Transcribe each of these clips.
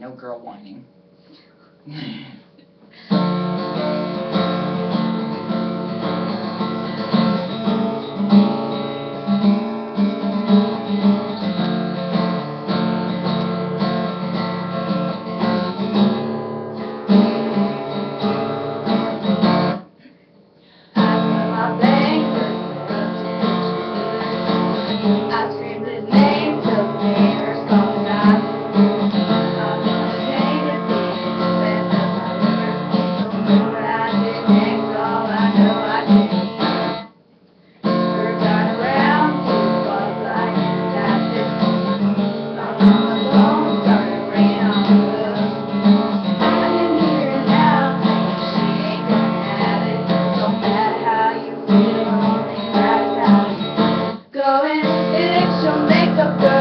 No girl whining. I've. going. It's your makeup girl.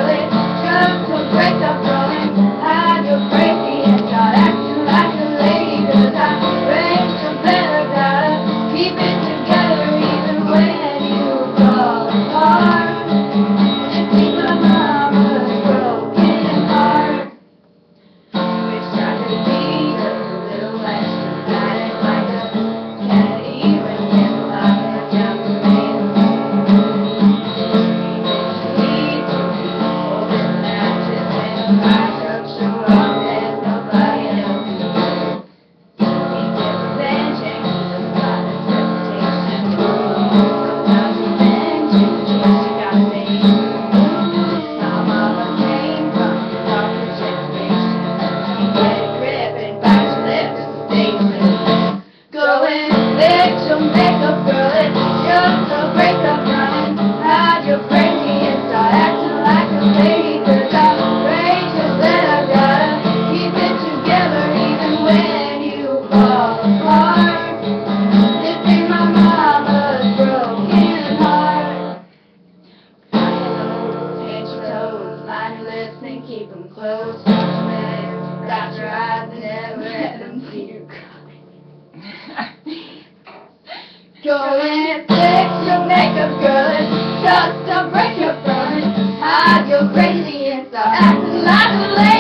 keep them close, man. That's right, never let them see you cry. Go and fix your makeup good, just to break your front. Hide your crazy inside, acting like a lady.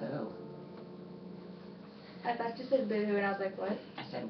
boo. I thought you said boo, and I was like, what? I said